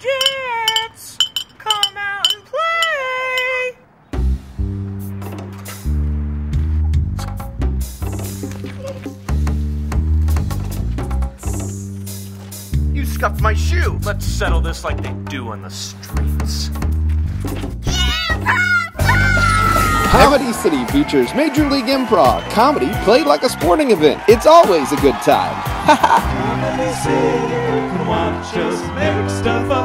Jets, come out and play. You scuffed my shoe. Let's settle this like they do on the streets. Comedy City features Major League Improv, comedy played like a sporting event. It's always a good time. Comedy City, watch us make stuff up.